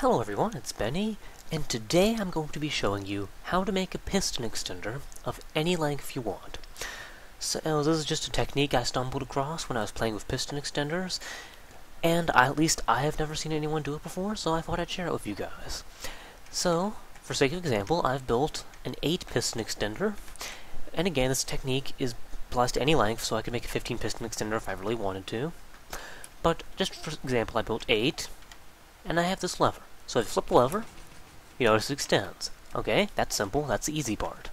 Hello everyone, it's Benny, and today I'm going to be showing you how to make a piston extender of any length you want. So this is just a technique I stumbled across when I was playing with piston extenders, and I, at least I have never seen anyone do it before, so I thought I'd share it with you guys. So, for sake of example, I've built an 8 piston extender, and again, this technique is applies any length, so I could make a 15 piston extender if I really wanted to. But just for example, I built 8, and I have this lever. So if I flip the lever, you notice it extends. Okay, that's simple, that's the easy part.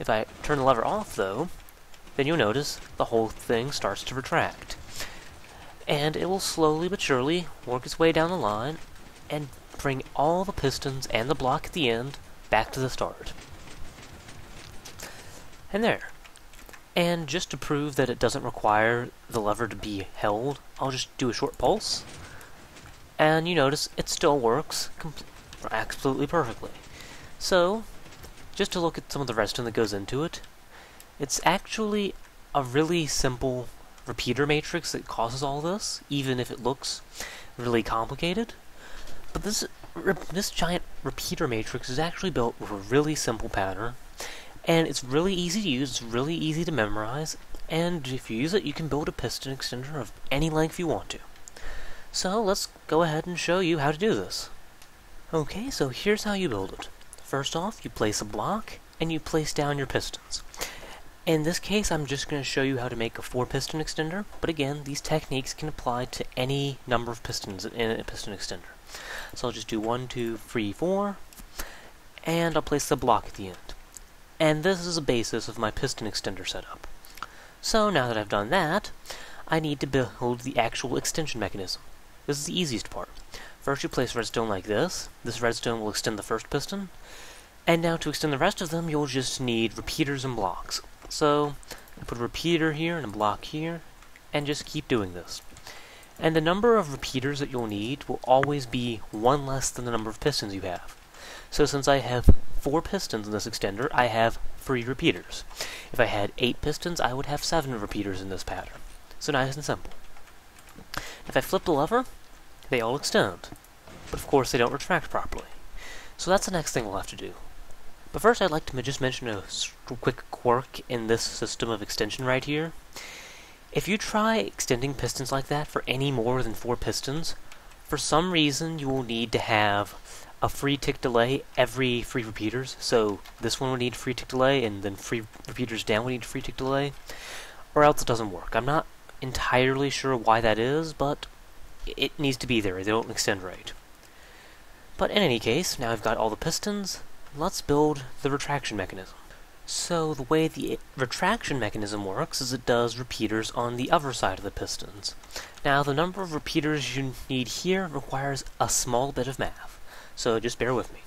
If I turn the lever off, though, then you'll notice the whole thing starts to retract. And it will slowly but surely work its way down the line and bring all the pistons and the block at the end back to the start. And there. And just to prove that it doesn't require the lever to be held, I'll just do a short pulse, and you notice it still works absolutely perfectly. So, just to look at some of the redstone that goes into it, it's actually a really simple repeater matrix that causes all this, even if it looks really complicated. But this this giant repeater matrix is actually built with a really simple pattern, and it's really easy to use, it's really easy to memorize, and if you use it, you can build a piston extender of any length you want to. So let's go ahead and show you how to do this. Okay, so here's how you build it. First off, you place a block, and you place down your pistons. In this case, I'm just going to show you how to make a 4-piston extender, but again, these techniques can apply to any number of pistons in a piston extender. So I'll just do 1, 2, 3, 4, and I'll place the block at the end. And this is the basis of my piston extender setup. So now that I've done that, I need to build the actual extension mechanism. This is the easiest part. First you place redstone like this. This redstone will extend the first piston. And now to extend the rest of them, you'll just need repeaters and blocks. So, I put a repeater here and a block here, and just keep doing this. And the number of repeaters that you'll need will always be one less than the number of pistons you have. So since I have four pistons in this extender, I have three repeaters. If I had eight pistons, I would have seven repeaters in this pattern. So nice and simple. If I flip the lever, they all extend. But of course they don't retract properly. So that's the next thing we'll have to do. But first I'd like to just mention a quick quirk in this system of extension right here. If you try extending pistons like that for any more than four pistons, for some reason you will need to have a free tick delay every three repeaters. So this one would need free tick delay, and then three repeaters down would need free tick delay, or else it doesn't work. I'm not entirely sure why that is, but it needs to be there. They don't extend right. But in any case, now I've got all the pistons, let's build the retraction mechanism. So the way the retraction mechanism works is it does repeaters on the other side of the pistons. Now the number of repeaters you need here requires a small bit of math, so just bear with me.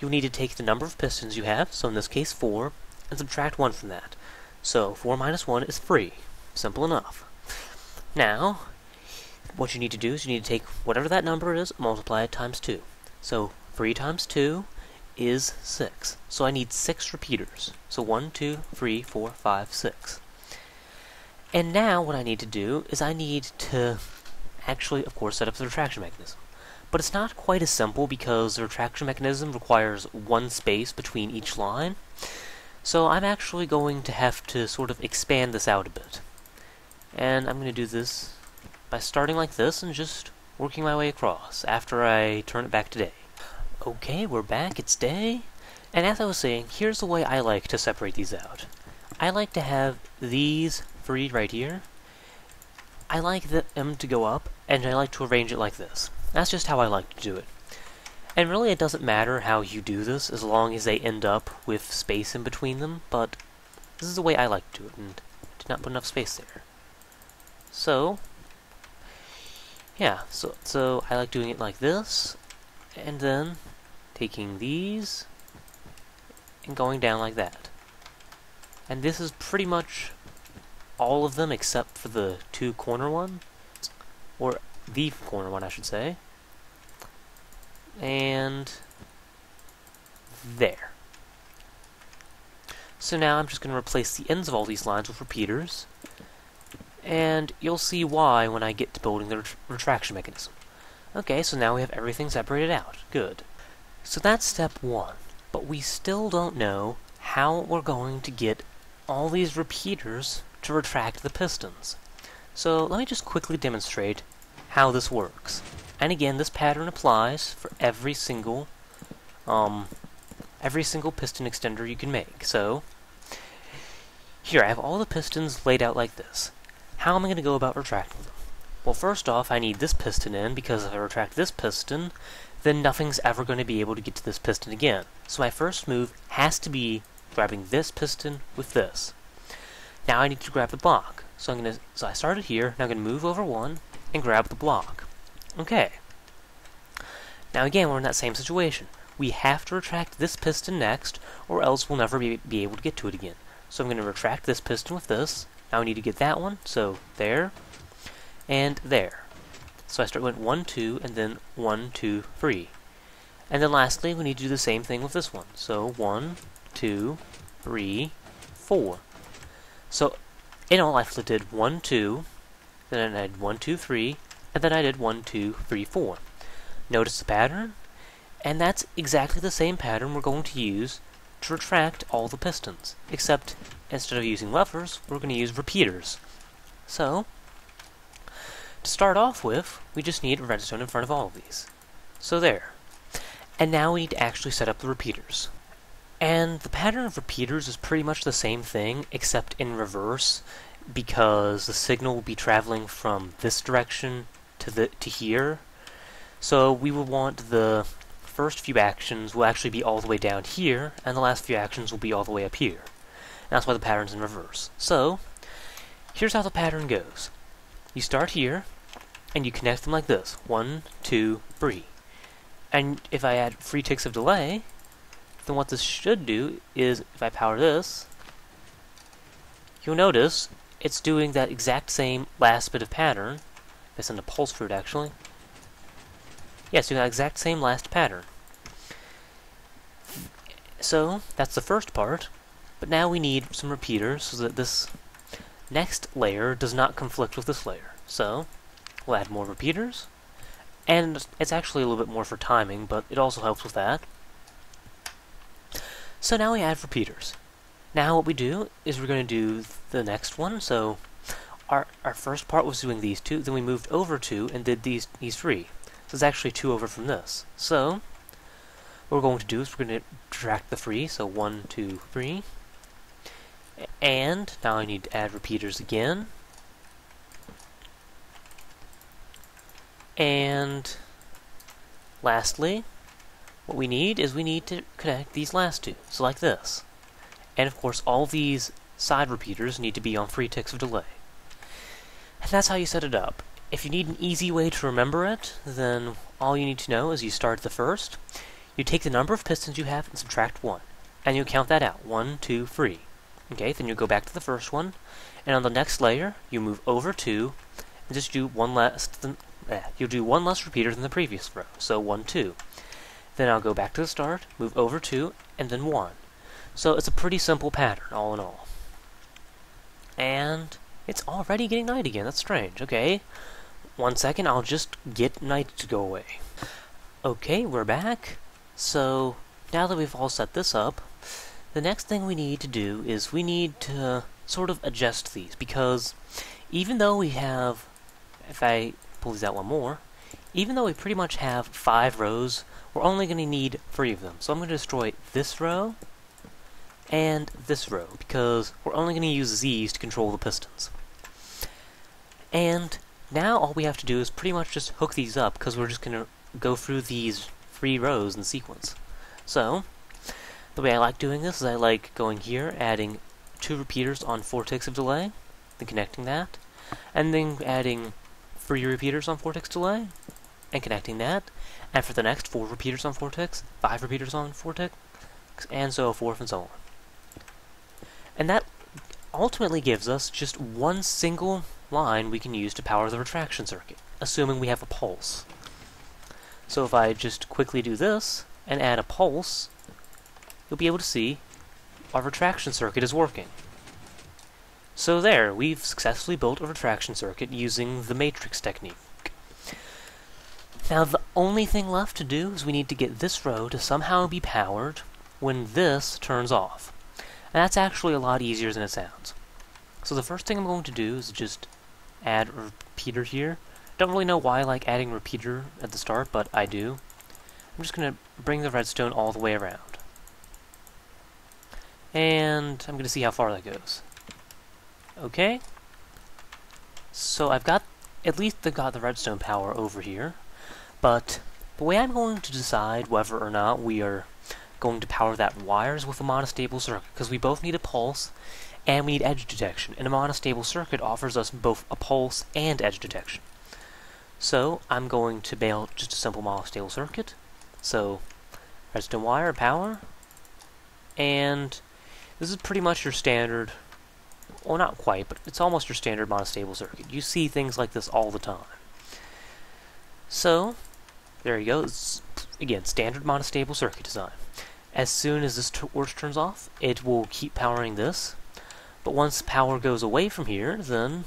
You'll need to take the number of pistons you have, so in this case 4, and subtract 1 from that. So 4 minus 1 is 3. Simple enough. Now, what you need to do is you need to take whatever that number is, multiply it times 2. So 3 times 2 is 6. So I need 6 repeaters. So 1, 2, 3, 4, 5, 6. And now what I need to do is I need to actually, of course, set up the retraction mechanism. But it's not quite as simple because the retraction mechanism requires one space between each line. So I'm actually going to have to sort of expand this out a bit. And I'm going to do this by starting like this and just working my way across after I turn it back to day. Okay, we're back, it's day. And as I was saying, here's the way I like to separate these out. I like to have these three right here. I like them to go up, and I like to arrange it like this. That's just how I like to do it. And really it doesn't matter how you do this, as long as they end up with space in between them, but this is the way I like to do it, and did not put enough space there. So, yeah, so, so I like doing it like this, and then taking these and going down like that. And this is pretty much all of them except for the two corner one, or the corner one I should say. And there. So now I'm just going to replace the ends of all these lines with repeaters, and you'll see why when I get to building the ret retraction mechanism. Okay, so now we have everything separated out. Good. So that's step one. But we still don't know how we're going to get all these repeaters to retract the pistons. So let me just quickly demonstrate how this works. And again, this pattern applies for every single um, every single piston extender you can make. So here, I have all the pistons laid out like this. How am I going to go about retracting them? Well, first off, I need this piston in, because if I retract this piston, then nothing's ever going to be able to get to this piston again. So my first move has to be grabbing this piston with this. Now I need to grab the block. So I'm going to, so I started here, now I'm going to move over one and grab the block. Okay. Now again, we're in that same situation. We have to retract this piston next, or else we'll never be, be able to get to it again. So I'm going to retract this piston with this. Now we need to get that one, so there, and there. So I start with 1, 2, and then 1, 2, 3. And then lastly, we need to do the same thing with this one. So 1, 2, 3, 4. So in all, I did 1, 2, then I did 1, 2, 3, and then I did 1, 2, 3, 4. Notice the pattern? And that's exactly the same pattern we're going to use to retract all the pistons, except instead of using levers, we're going to use repeaters. So, to start off with, we just need a redstone in front of all of these. So there. And now we need to actually set up the repeaters. And the pattern of repeaters is pretty much the same thing, except in reverse, because the signal will be traveling from this direction to the to here. So we will want the first few actions will actually be all the way down here, and the last few actions will be all the way up here. That's why the pattern's in reverse. So, here's how the pattern goes. You start here, and you connect them like this. One, two, three. And if I add three ticks of delay, then what this should do is, if I power this, you'll notice it's doing that exact same last bit of pattern. I send a pulse through it, actually. Yes, you got exact same last pattern. So, that's the first part, but now we need some repeaters so that this next layer does not conflict with this layer. So, we'll add more repeaters, and it's actually a little bit more for timing, but it also helps with that. So now we add repeaters. Now what we do is we're going to do the next one, so our, our first part was doing these two, then we moved over two and did these, these three. So it's actually two over from this. So, what we're going to do is we're going to subtract the three, so one, two, three. And now I need to add repeaters again. And lastly, what we need is we need to connect these last two, so like this. And of course, all these side repeaters need to be on three ticks of delay. And that's how you set it up. If you need an easy way to remember it, then all you need to know is you start the first, you take the number of pistons you have and subtract 1, and you count that out, 1, 2, 3. Okay, then you go back to the first one, and on the next layer, you move over 2, and just do one less than, eh, you'll do one less repeater than the previous row, so 1, 2. Then I'll go back to the start, move over 2, and then 1. So it's a pretty simple pattern, all in all. And it's already getting night again, that's strange, okay. One second, I'll just get night to go away. Okay, we're back. So, now that we've all set this up, the next thing we need to do is we need to sort of adjust these, because even though we have, if I pull these out one more, even though we pretty much have five rows, we're only going to need three of them. So I'm going to destroy this row and this row, because we're only going to use these to control the pistons. And now all we have to do is pretty much just hook these up, because we're just going to go through these three rows in sequence. So, the way I like doing this is I like going here, adding two repeaters on four ticks of delay, then connecting that, and then adding three repeaters on four ticks delay, and connecting that, and for the next four repeaters on four ticks, five repeaters on four ticks, and so forth and so on. And that ultimately gives us just one single line we can use to power the retraction circuit, assuming we have a pulse. So if I just quickly do this, and add a pulse, you'll be able to see our retraction circuit is working. So there, we've successfully built a retraction circuit using the matrix technique. Now the only thing left to do is we need to get this row to somehow be powered when this turns off. And that's actually a lot easier than it sounds. So the first thing I'm going to do is just add a repeater here. Don't really know why I like adding repeater at the start, but I do. I'm just going to bring the redstone all the way around. And I'm going to see how far that goes. Okay. So I've got, at least I've got the redstone power over here. But the way I'm going to decide whether or not we are going to power that wires with a monostable circuit, because we both need a pulse and we need edge detection, and a monostable circuit offers us both a pulse and edge detection. So I'm going to bail just a simple monostable circuit. So redstone wire, power, and this is pretty much your standard, well not quite, but it's almost your standard monostable circuit. You see things like this all the time. So, there you go. It's, again, standard monostable circuit design. As soon as this torch turns off, it will keep powering this. But once power goes away from here, then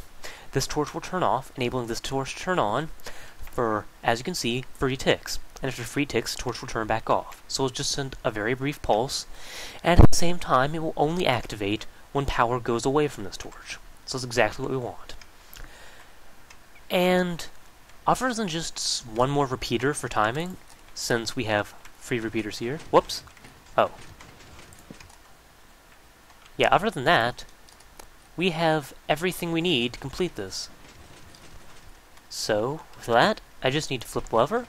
this torch will turn off, enabling this torch to turn on for, as you can see, three ticks. And after three ticks, the torch will turn back off. So it'll just send a very brief pulse, and at the same time, it will only activate when power goes away from this torch. So it's exactly what we want. And other than just one more repeater for timing, since we have three repeaters here. Whoops. Oh. Yeah, other than that, we have everything we need to complete this. So, with that, I just need to flip the lever,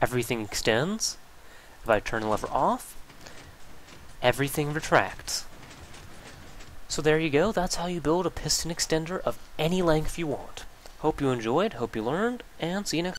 everything extends. If I turn the lever off, everything retracts. So there you go, that's how you build a piston extender of any length you want. Hope you enjoyed, hope you learned, and see you next